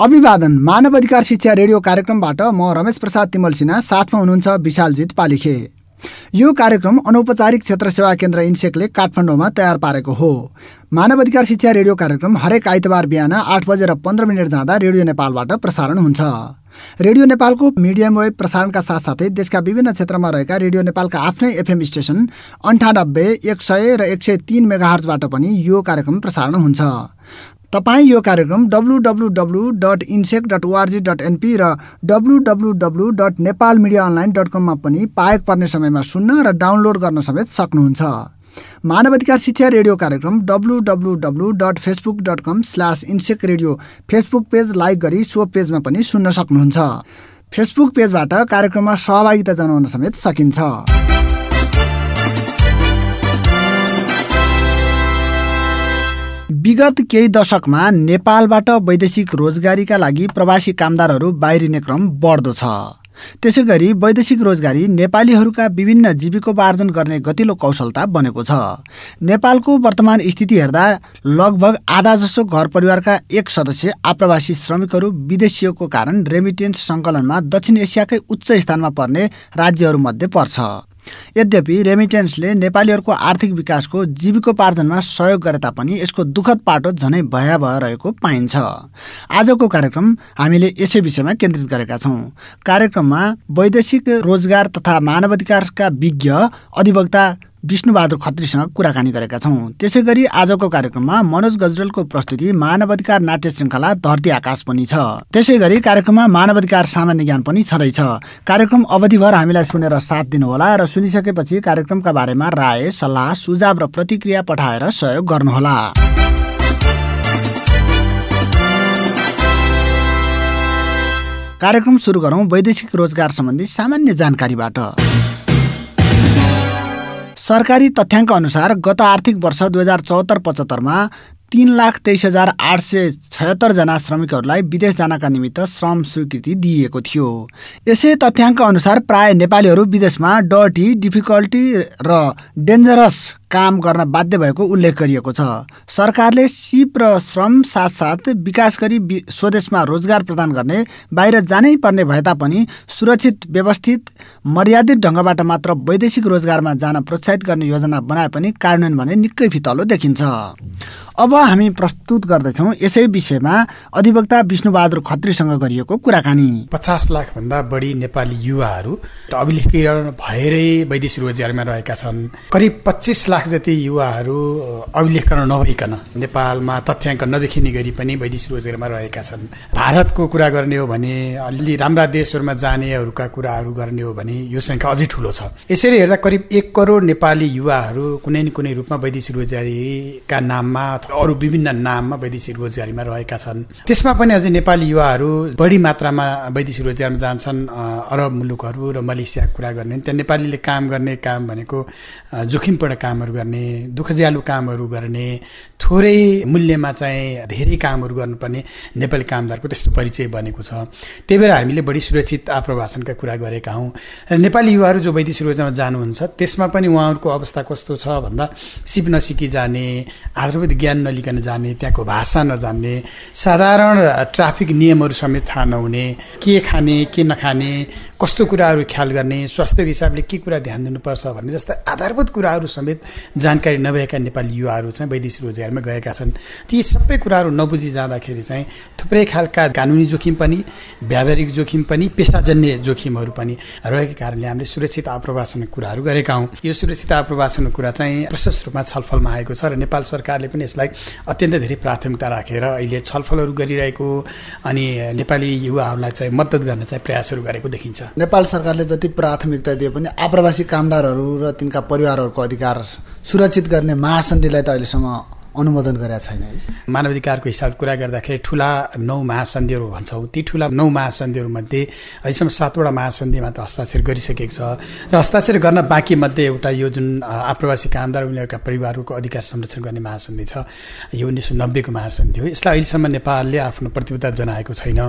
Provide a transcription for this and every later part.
अभिवादन। मानव अधिकार शिक्षा रेडियो कार्यक्रमबाट म रमेश प्रसाद तिमल सिन्हा साथमा हुनुहुन्छ विशालजित पालिखे। यो कार्यक्रम अनौपचारिक क्षेत्र सेवा केन्द्र इन्सेकले काठमाडौँमा तयार पारेको हो। मानव अधिकार शिक्षा रेडियो कार्यक्रम हरेक आइतबार बिहान आठ बजेर पन्ध्र मिनट जाँदा रेडियो नेपालबाट प्रसारण हुन्छ। रेडियो नेपालको मिडियम वेब प्रसारणका साथसाथै देशका विभिन्न क्षेत्रमा रहेका रेडियो नेपालका आफ्नै एफएम स्टेसन अन्ठानब्बे एक सय र एक सय तिन मेगाहर्जबाट पनि यो कार्यक्रम प्रसारण हुन्छ। तपाईँ यो कार्यक्रम W W W dot INSEC dot ORG dot NP र W W W dot Nepal media online dot कममा पनि पाएक पर्ने समयमा सुन्न र डाउनलोड गर्न समेत सक्नुहुन्छ। मानव अधिकार शिक्षा रेडियो कार्यक्रम W W W dot Facebook dot com slash INSEC radio Facebook page like गरी सो पेजमा पनि सुन्न सक्नुहुन्छ। फेसबुक पेजबाट कार्यक्रममा सहभागिता जनाउन समेत सकिन्छ। विगत केही दशकमा नेपालबाट वैदेशिक रोजगारीका लागि प्रवासी कामदारहरू बाहिरिने क्रम बढ्दो छ। त्यसै गरी वैदेशिक रोजगारी नेपालीहरूका विभिन्न जीविकोपार्जन गर्ने गतिलो कौशलता बनेको छ। नेपालको वर्तमान स्थिति हेर्दा लगभग आधा जसो घर परिवारका एक सदस्य आप्रवासी श्रमिकहरू विदेशीको कारण रेमिटेन्स सङ्कलनमा दक्षिण एसियाकै उच्च स्थानमा पर्ने राज्यहरूमध्ये पर्छ। यद्यपि रेमिटेन्सले नेपालीहरूको आर्थिक विकासको जीविकोपार्जनमा सहयोग गरे तापनि यसको दुःखद पाटो झनै भयावह रहेको पाइन्छ। आजको कार्यक्रम हामीले यसै विषयमा केन्द्रित गरेका छौँ। कार्यक्रममा वैदेशिक रोजगार तथा मानवाधिकारका विज्ञ अधिवक्ता विष्णुबहादुर खत्रीसँग कुराकानी गरेका छौँ। त्यसै गरी आजको कार्यक्रममा मनोज गजरेलको प्रस्तुति मानवाधिकार नाट्य श्रृङ्खला धरती आकाश पनि छ। त्यसै गरी कार्यक्रममा मानवाधिकार सामान्य ज्ञान पनि छँदैछ कार्यक्रम अवधिभर हामीलाई सुनेर साथ दिनुहोला र सुनिसकेपछि कार्यक्रमका बारेमा राय सल्लाह सुझाव र प्रतिक्रिया पठाएर सहयोग गर्नुहोला। कार्यक्रम सुरु गरौँ वैदेशिक रोजगार सम्बन्धी सामान्य जानकारीबाट। सरकारी तथ्याङ्क अनुसार गत आर्थिक वर्ष दुई हजार चौहत्तर पचहत्तरमा तिन लाख तेइस हजार आठ सय छयत्तरजना श्रमिकहरूलाई विदेश जानका निमित्त श्रम स्वीकृति दिइएको थियो। यसै तथ्याङ्क अनुसार प्राय नेपालीहरू विदेशमा डटी डिफिकल्टी र डेन्जरस काम गर्न बाध्य भएको उल्लेख गरिएको छ। सरकारले सिप र श्रम साथसाथ विकास गरी स्वदेशमा रोजगार प्रदान गर्ने बाहिर जानै पर्ने भए तापनि सुरक्षित व्यवस्थित मर्यादित ढङ्गबाट मात्र वैदेशिक रोजगारमा जान प्रोत्साहित गर्ने योजना बनाए पनि कार्यान्वयन भने निकै फितलो देखिन्छ। अब हामी प्रस्तुत गर्दैछौँ यसै विषयमा अधिवक्ता विष्णुबहादुर खत्रीसँग गरिएको कुराकानी। पचास लाखभन्दा बढी नेपाली युवाहरू अभिलेखीकरण भएरै वैदेशिक रोजगारमा रहेका छन्। करिब पच्चिस लाख लाख जति युवाहरू अभिलेखन नभइकन नेपालमा तथ्याङ्क नदेखिने गरी पनि वैदेशिक रोजगारमा रहेका छन्। भारतको कुरा गर्ने हो भने अलि राम्रा देशहरूमा जानेहरूका कुराहरू गर्ने हो भने यो सङ्ख्या अझै ठुलो छ। यसरी हेर्दा करिब एक करोड नेपाली युवाहरू कुनै न कुनै रूपमा वैदेशिक रोजगारीका नाममा अथवा अरू विभिन्न नाममा वैदेशिक रोजगारीमा रहेका छन्। त्यसमा पनि अझै नेपाली युवाहरू बढी मात्रामा वैदेशिक रोजगारमा जान्छन्। अरब मुलुकहरू र मलेसियाको कुरा गर्ने त्यहाँ नेपालीले काम गर्ने काम भनेको जोखिमपूर्ण कामहरू कामहरू गर्ने दुःखज्यालु कामहरू गर्ने थोरै मूल्यमा चाहिँ धेरै कामहरू गर्नुपर्ने नेपाली कामदारको त्यस्तो परिचय बनेको छ। त्यही भएर हामीले बढी सुरक्षित आप्रवासनका कुरा गरेका हौँ। र नेपाली युवाहरू जो वैदेशिक रोजगारमा जानुहुन्छ त्यसमा पनि उहाँहरूको अवस्था कस्तो छ भन्दा सिप नसिकी जाने आधारभूत ज्ञान नलिकन जाने त्यहाँको भाषा नजान्ने साधारण ट्राफिक नियमहरू समेत थाहा नहुने के खाने के नखाने कस्तो कुराहरू ख्याल गर्ने स्वास्थ्यको हिसाबले के कुरा ध्यान दिनुपर्छ भन्ने जस्ता आधारभूत कुराहरू समेत जानकारी नभएका नेपाली युवाहरू चाहिँ वैदेशिक रोजगारमा गएका छन्। ती सबै कुराहरू नबुझी जाँदाखेरि चाहिँ थुप्रै खालका कानुनी जोखिम पनि व्यावहारिक जोखिम पनि पेसाजन्य जोखिमहरू पनि रहेको कारणले हामीले सुरक्षित आप्रवासनको कुराहरू गरेका हौँ। यो सुरक्षित आप्रवासनको कुरा चाहिँ प्रशस्त रूपमा छलफलमा आएको छ र नेपाल सरकारले पनि यसलाई अत्यन्त धेरै प्राथमिकता राखेर अहिले छलफलहरू गरिरहेको अनि नेपाली युवाहरूलाई चाहिँ मद्दत गर्न चाहिँ प्रयासहरू गरेको देखिन्छ। नेपाल सरकारले जति प्राथमिकता दिए पनि आप्रवासी कामदारहरू र तिनका परिवारहरूको अधिकार सुरक्षित गर्ने महासन्धिलाई त अहिलेसम्म अनुमोदन गरेका छैन मानवाधिकारको हिसाब कुरा गर्दाखेरि ठुला नौ महासन्धिहरू भन्छौँ। ती ठुला नौ महासन्धिहरूमध्ये अहिलेसम्म सातवटा महासन्धिमा त हस्ताक्षर गरिसकेको छ र हस्ताक्षर गर्न बाँकी मध्ये एउटा यो जुन आप्रवासी कामदार उनीहरूका परिवारको अधिकार संरक्षण गर्ने महासन्धि छ यो उन्नाइस सय नब्बेको महासन्धि हो। यसलाई अहिलेसम्म नेपालले आफ्नो प्रतिबद्धता जनाएको छैन।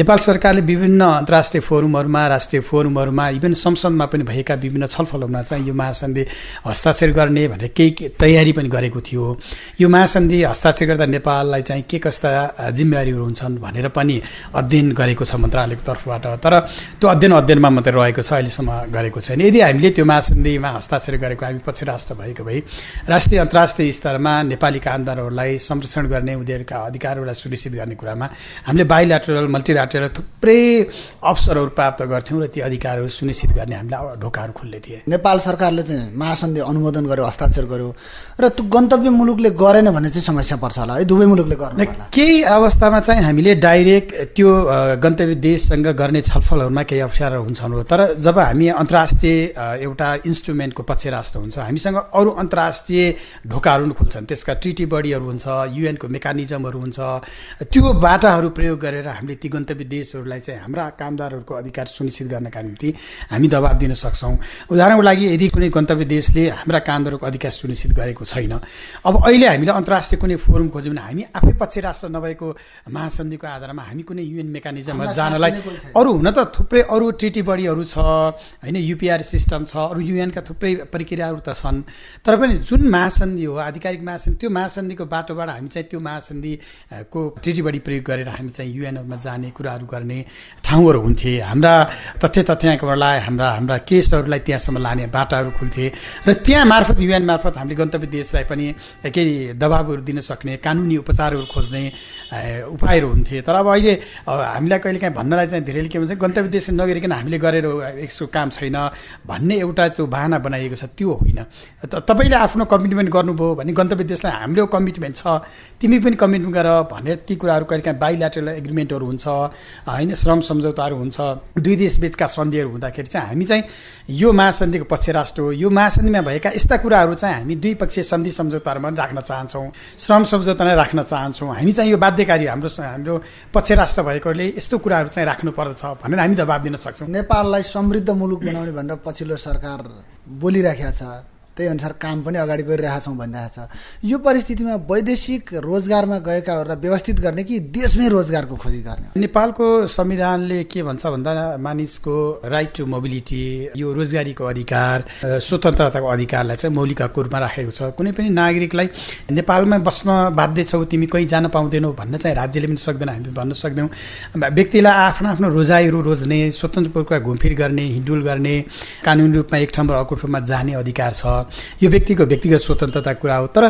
नेपाल सरकारले विभिन्न अन्तर्राष्ट्रिय फोरमहरूमा राष्ट्रिय फोरमहरूमा इभन संसदमा पनि भएका विभिन्न छलफलहरूमा चाहिँ यो महासन्धि हस्ताक्षर गर्ने भनेर केही तयारी पनि गरेको थियो। यो महासन्धि हस्ताक्षर गर्दा नेपाललाई चाहिँ के कस्ता जिम्मेवारीहरू हुन्छन् भनेर पनि अध्ययन गरेको छ मन्त्रालयको तर्फबाट। तर त्यो अध्ययन अध्ययनमा मात्रै रहेको छ अहिलेसम्म गरेको छैन। यदि हामीले त्यो महासन्धिमा हस्ताक्षर गरेको हामी पछि राष्ट्र भएको भए राष्ट्रिय अन्तर्राष्ट्रिय स्तरमा नेपाली कामदारहरूलाई संरक्षण गर्ने उनीहरूका अधिकारहरूलाई सुनिश्चित गर्ने कुरामा हामीले बाइल्याटरल मल्टिल्याटरल थुप्रै अवसरहरू प्राप्त गर्थ्यौँ र ती अधिकारहरू सुनिश्चित गर्ने हामीलाई ढोकाहरू खुल्ले थिए। नेपाल सरकारले चाहिँ महासन्धि अनुमोदन गर्यो हस्ताक्षर गर्यो र त्यो गन्तव्य मुलुकले गरेन भने चाहिँ समस्या पर्छ होला। है दुवै मुलुकले गर्नु केही अवस्थामा चाहिँ हामीले डाइरेक्ट त्यो गन्तव्य देशसँग गर्ने छलफलहरूमा केही अप्ठ्यारो हुन्छन् तर जब हामी अन्तर्राष्ट्रिय एउटा इन्स्ट्रुमेन्टको पक्ष राष्ट्र हुन्छ हामीसँग अरू अन्तर्राष्ट्रिय ढोकाहरू पनि खुल्छन्। त्यसका ट्रिटी बडीहरू हुन्छ युएनको मेकानिजमहरू हुन्छ। त्यो बाटाहरू प्रयोग गरेर हामीले ती गन्तव्य देशहरूलाई चाहिँ हाम्रा कामदारहरूको अधिकार सुनिश्चित गर्नका निम्ति हामी दबाब दिन सक्छौँ। उदाहरणको लागि यदि कुनै गन्तव्य देशले हाम्रा कामदारहरूको अधिकार सुनिश्चित गरेको छैन अब अहिले हामीले अन्तर्राष्ट्रिय कुनै फोरम खोज्यौँ भने हामी आफै पछि राष्ट्र नभएको महासन्धिको आधारमा हामी कुनै युएन मेकानिजममा जानलाई अरू हुन त थुप्रै अरू ट्रिटी बडीहरू छ होइन युपिआर सिस्टम छ अरू युएनका थुप्रै प्रक्रियाहरू त छन्। तर पनि जुन महासन्धि हो आधिकारिक महासन्धि त्यो महासन्धिको बाटोबाट हामी चाहिँ त्यो महासन्धिको ट्रिटी बडी प्रयोग गरेर हामी चाहिँ युएनहरूमा जाने कुराहरू गर्ने ठाउँहरू हुन्थे। हाम्रा तथ्य तथ्याङ्कहरूलाई हाम्रा हाम्रा केसहरूलाई त्यहाँसम्म लाने बाटाहरू खुल्थे। र त्यहाँ मार्फत युएन मार्फत हामीले गन्तव्य देशलाई पनि केही दबाबहरू दिन सक्ने कानुनी उपचारहरू खोज्ने उपायहरू हुन्थे। तर अब अहिले हामीलाई कहिले काहीँ भन्नलाई चाहिँ धेरैले के भन्छ गन्तव्य देश नगरिकन हामीले गरेर यसको काम छैन भन्ने एउटा त्यो बाहना बनाइएको छ त्यो होइन। तपाईँले आफ्नो कमिटमेन्ट गर्नुभयो भने गन्तव्य देशलाई हाम्रो कमिटमेन्ट छ तिमी पनि कमिटमेन्ट गर भनेर ती कुराहरू कहिले काहीँ बाइल्याटरल एग्रिमेन्टहरू हुन्छ होइन श्रम सम्झौताहरू हुन्छ दुई देश बिचका सन्धिहरू हुँदाखेरि चाहिँ हामी चाहिँ यो महासन्धिको पक्ष राष्ट्र हो। यो महासन्धिमा भएका यस्ता कुराहरू चाहिँ हामी दुई पक्षीय सन्धि सम्झौताहरूमा राख्न चाहन्छौँ। श्रम सम्झौता नै राख्न चाहन्छौँ। हामी चाहिँ यो बाध्यकारी हाम्रो हाम्रो पक्ष राष्ट्र भएकोले यस्तो कुराहरू चाहिँ राख्नु पर्दछ भनेर हामी दबाब दिन सक्छौँ। नेपाललाई समृद्ध मुलुक बनाउने भनेर पछिल्लो सरकार बोलिराखेको छ। त्यही अनुसार काम पनि अगाडि गरिरहेका छौँ भनिरहेको छ। यो परिस्थितिमा वैदेशिक रोजगारमा गएकाहरूलाई व्यवस्थित गर्ने कि देशमै रोजगारको खोजी गर्ने? नेपालको संविधानले के भन्छ भन्दा मानिसको राइट टु मोबिलिटी यो रोजगारीको अधिकार स्वतन्त्रताको अधिकारलाई चाहिँ मौलिक हक रूपमा राखेको छ। कुनै पनि नागरिकलाई नेपालमा बस्न बाध्य छौ तिमी कहीँ जान पाउँदैनौ भन्न चाहिँ राज्यले पनि सक्दैन हामी भन्न सक्दैनौँ। व्यक्तिलाई आफ्नो आफ्नो रोजाइहरू रोज्ने स्वतन्त्र पूर्वक घुमफिर गर्ने हिँडुल गर्ने कानुनी रूपमा एक ठाउँबाट अर्को ठाउँमा जाने अधिकार छ। यो व्यक्तिको व्यक्तिगत स्वतन्त्रता कुरा हो। तर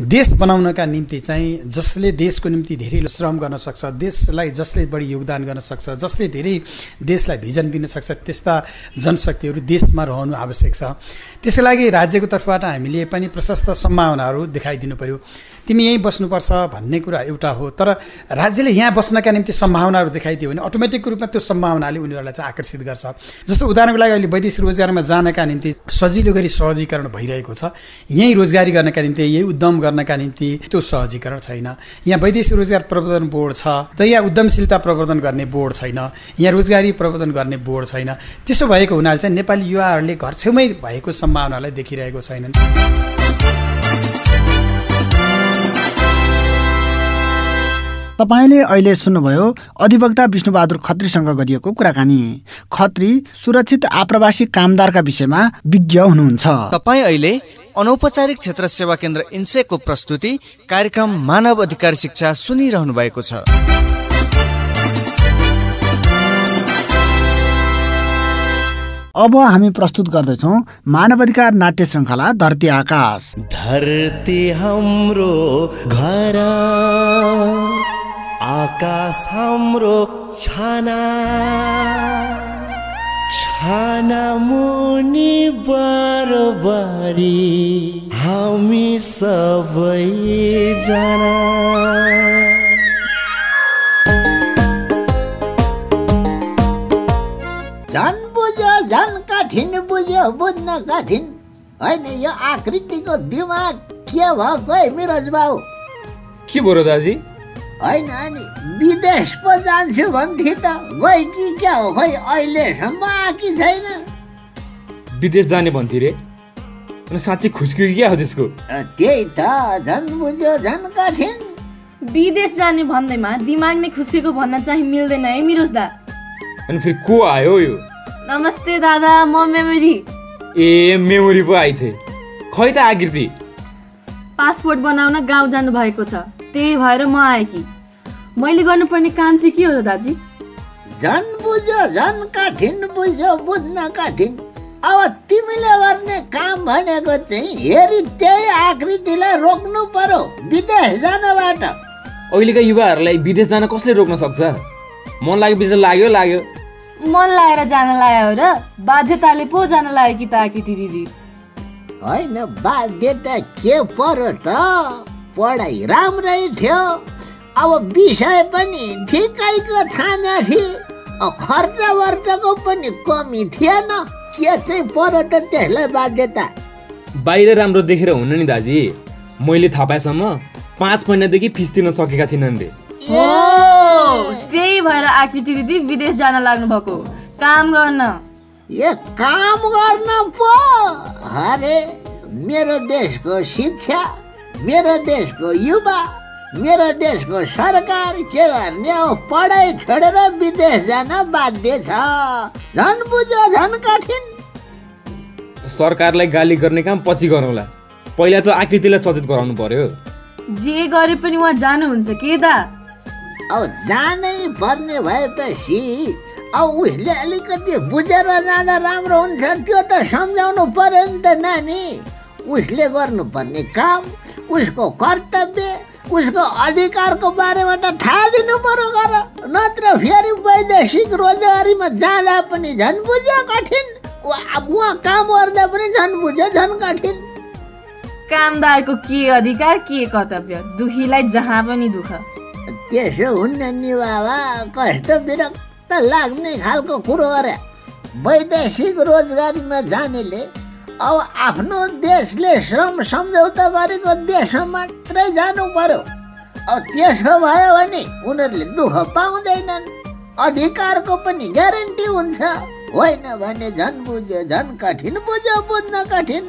देश बनाउनका निम्ति चाहिँ जसले देशको निम्ति धेरै श्रम गर्न सक्छ देशलाई जसले बढी योगदान गर्न सक्छ जसले धेरै देशलाई भिजन दिन सक्छ त्यस्ता जनशक्तिहरू देशमा रहनु आवश्यक छ। त्यसको लागि राज्यको तर्फबाट हामीले पनि प्रशस्त सम्भावनाहरू देखाइदिनु पर्यो। तिमी यहीँ बस्नुपर्छ भन्ने कुरा एउटा हो। तर राज्यले यहाँ बस्नका निम्ति सम्भावनाहरू देखाइदियो भने अटोमेटिक रूपमा त्यो सम्भावनाले उनीहरूलाई चाहिँ आकर्षित गर्छ। जस्तो उदाहरणको लागि अहिले वैदेशिक रोजगारमा जानका निम्ति सजिलो गरी सहजीकरण भइरहेको छ। यहीँ रोजगारी गर्नका निम्ति यही उद्यम गर्नका निम्ति त्यो सहजीकरण छैन। यहाँ वैदेशिक रोजगार प्रवर्धन बोर्ड छ। त यहाँ उद्यमशीलता प्रवर्धन गर्ने बोर्ड छैन। यहाँ रोजगारी प्रवर्धन गर्ने बोर्ड छैन। त्यसो भएको हुनाले चाहिँ नेपाली युवाहरूले घर छेउमै भएको सम्भावनालाई देखिरहेको छैनन्। तपाईँले अहिले सुन्नुभयो अधिवक्ता विष्णुबहादुर खत्रीसँग गरिएको कुराकानी। खत्री सुरक्षित आप्रवासी कामदारका विषयमा विज्ञ हुनुहुन्छ। तपाईँ अहिले अनौपचारिक क्षेत्र सेवा केन्द्र इन्सेको प्रस्तुति कार्यक्रम मानव अधिकार शिक्षा सुनिरहनु भएको छ। अब हामी प्रस्तुत गर्दैछौ मानवाधिकार नाट्य श्रृङ्खला धरती आकाश। धरती हाम्रो घर। आकाश हाम्रो छाना। छाना मुनि बरबारी। हामी सबै जना कठिन बुझ्यो बुझ्न कठिन। होइन यो आकृतिको दिमाग के भएको है मिरज बाबु? के भयो दाजी? होइन अनि विदेश पो जान्छु भन्थे त गइ कि क्या हो खोइ अहिलेसम्म आएकी छैन। विदेश जाने भन्थे रे? अनि साँच्चै खुस्क्यो क्या हो त्यसको? त्यही त झन् बुझ्यो झन् कठिन। विदेश जाने भन्दैमा दिमाग नै खुस्केको भन्न चाहिँ मिल्दैन है मिरोज दा। अनि फेरि को आयो यो? नमस्ते दादा म मेमोरी। ए मेमोरी पो आइछ खै त आकृति? पासपोर्ट बनाउन गाउँ जानुभएको छ। त्यही भएर म आएँ कि। मैले गर्नुपर्ने काम चाहिँ के हो र दाजी? झन् बुझ्यो झन् कठिन बुझ्यो बुझ्न कठिन। अब तिमीले गर्ने काम भनेको चाहिँ हेरी त्यही आकृतिलाई रोक्नु पर्यो विदेश जानबाट। अहिलेका युवाहरूलाई विदेश जान कसले रोक्न सक्छ? मन लागेपछि लाग्यो लाग्यो। मन लागेर जान लाग्यो हो र बाध्यताले पो जान लाग्यो कि त आकृति दिदी। होइन बाध्यता के पर्यो त? पढाइ राम्रै थियो। अब विषय पनि ठिकैको छान थिए खर्च वर्चको पनि कमी थिएन। के चाहिँ पर्यो त त्यसलाई बाध्यता? बाहिर राम्रो देखेर हुन्न नि दाजी। मैले थाहा पाएसम्म पाँच महिनादेखि फिस तिर्न सकेका थिएनन् रे। त्यही भएर आकृति दिदी विदेश जान लाग्नु भएको काम गर्न। ए काम गर्न पो। अरे मेरो देशको शिक्षा मेरो देशको युवा मेरो देशको सरकार के गर्ने हो? पढाइ छोडेर विदेश जान बाध्य छ। झन् बुझ्यो झन् कठिन। सरकारलाई गाली गर्ने काम पछि गरौँला। पहिला त आकृतिलाई सचेत गराउनु पर्यो। जे गरे पनि उहाँ जानुहुन्छ के दा? अब जानै पर्ने भएपछि अब उसले अलिकति बुझेर जाँदा राम्रो हुन्छ त्यो त सम्झाउनु पर्यो नि त नानी। उसले गर्नुपर्ने काम उसको कर्तव्य उसको अधिकारको बारेमा त थाहा दिनु पर्यो गर नत्र फेरि वैदेशिक रोजगारीमा जाँदा पनि झन् बुझ्यो कठिन। उहाँ काम गर्दा पनि झन् बुझ्यो झन् कठिन। कामदारको के अधिकार के कर्तव्य। दुखीलाई जहाँ पनि दुःख। त्यसो हुन्न नि बाबा कस्तो विरक्त लाग्ने खालको कुरो अरे वैदेशिक रोजगारीमा जानेले अब आफ्नो देशले श्रम सम्झौता गरेको देशमा मात्रै जानु पर्यो अब त्यसो भयो भने उनीहरूले दुःख पाउँदैनन् अधिकारको पनि ग्यारेन्टी हुन्छ होइन भने झन् बुझ्यो झन् कठिन बुझ्यो बुझ्न कठिन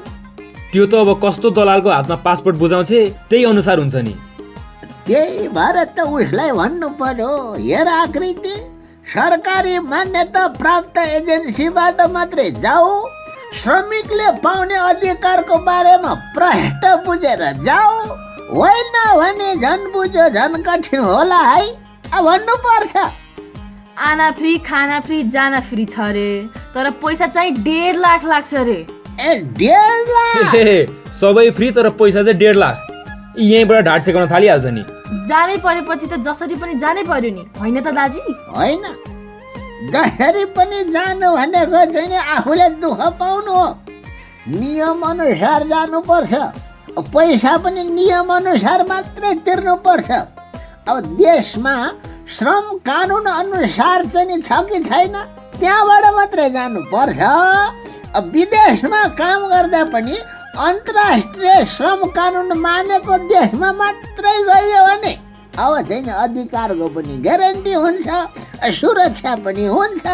त्यो त अब कस्तो दलालको हातमा पासपोर्ट बुझाउँछ त्यही अनुसार हुन्छ नि त्यही भएर त उसलाई भन्नु पर्यो हेर आकृति सरकारी मान्यता प्राप्त एजेन्सीबाट मात्रै जाऊ श्रमिकले पाउने अधिकारको बारेमा प्रष्ट बुझेर जाऊ होइन भने झन् बुझ्यो झन् कठिन होला है अब भन्नुपर्छ आना फ्री खाना फ्री जान फ्री छ अरे तर पैसा चाहिँ डेढ लाख लाग्छ अरे ए डेढ लाख सबै फ्री तर पैसा चाहिँ डेढ लाख यहीँबाट ढाड सेकाउन थालिहाल्छ नि जानै परेपछि त जसरी पनि जानै पर्यो नि। होइन त दाजी? होइन। जसरी पनि जानु भनेको चाहिँ आफूले दुःख पाउनु हो। नियम अनुसार जानुपर्छ। पैसा पनि नियम अनुसार मात्रै तिर्नुपर्छ। अब देशमा श्रम कानुन अनुसार चाहिँ छ कि छैन त्यहाँबाट मात्रै जानुपर्छ। विदेशमा काम गर्दा पनि अन्तर्राष्ट्रिय श्रम कानुन मानेको देशमा मात्रै गयो भने अब चाहिँ नि अधिकारको पनि ग्यारेन्टी हुन्छ सुरक्षा पनि हुन्छ।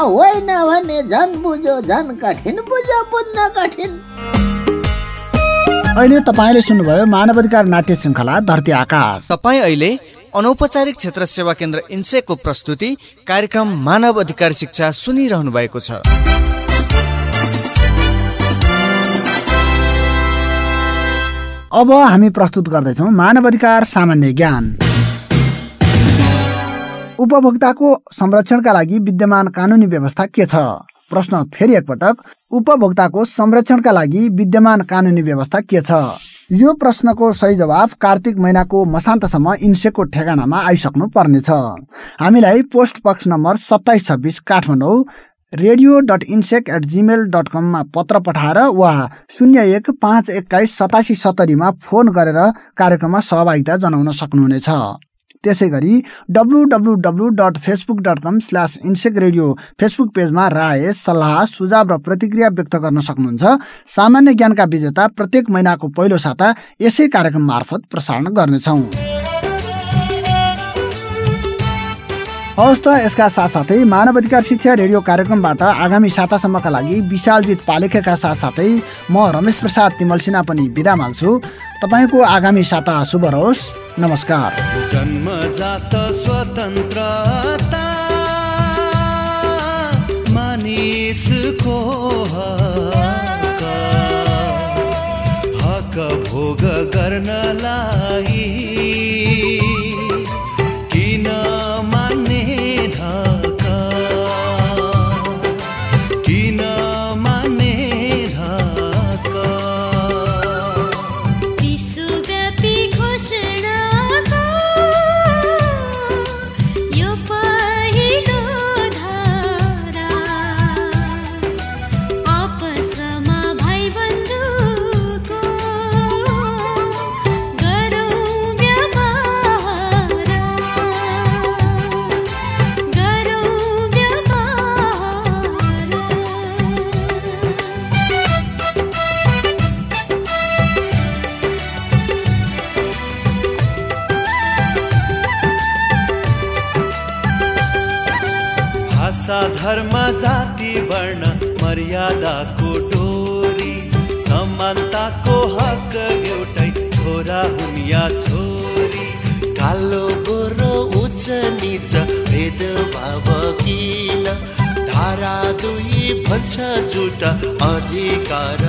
होइन भने झन् बुझ्यो झन् कठिन बुझ्यो बुझ्न कठिन। अहिले तपाईँले सुन्नुभयो मानवाधिकार नाट्य श्रृङ्खला धरती आकाश। तपाईँ अहिले अनौपचारिक क्षेत्र सेवा केन्द्र इन्सेको प्रस्तुति कार्यक्रम मानव अधिकार शिक्षा सुनिरहनु भएको छ। अब हामी प्रस्तुत गर्दैछौँ मानव अधिकार सामान्य ज्ञान। उपभोक्ताको संरक्षणका लागि विद्यमान कानुनी व्यवस्था के छ? प्रश्न फेरि एकपटक उपभोक्ताको संरक्षणका लागि विद्यमान कानुनी व्यवस्था के छ? यो प्रश्नको सही जवाफ कार्तिक महिनाको मसान्तसम्म इन्सेको ठेगानामा आइसक्नु पर्नेछ। हामीलाई पोस्ट बक्स नम्बर सत्ताइस छब्बिस Kathmandu radio dot INSEC at Gmail dot कममा पत्र पठाएर वा शून्य एक पाँच एक्काइस सतासी सत्तरीमा फोन गरेर कार्यक्रममा सहभागिता जनाउन सक्नुहुनेछ। त्यसै गरी W W dot Facebook dot com slash INSEC radio Facebook पेजमा राय सल्लाह सुझाव र प्रतिक्रिया व्यक्त गर्न सक्नुहुन्छ। सामान्य ज्ञानका विजेता प्रत्येक महिनाको पहिलो साता यसै कार्यक्रम मार्फत प्रसारण गर्नेछौँ। हवस् त यसका साथसाथै मानव अधिकार शिक्षा रेडियो कार्यक्रमबाट आगामी सातासम्मका लागि विशालजित पालेखेका साथसाथै म रमेश प्रसाद तिमल सिन्हा पनि बिदा माग्छु। तपाईँको आगामी साता शुभ रहोस्। नमस्कार। भोग गर्न भाषा धर्म जाति वर्ण मर्यादाको डोरी समानताको हक एउटै छोरा हुन् या छोरी। कालो गोरो उच्च निच भेदभाव किन? धारा दुई भन्छ जुट अधिकार